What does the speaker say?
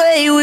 way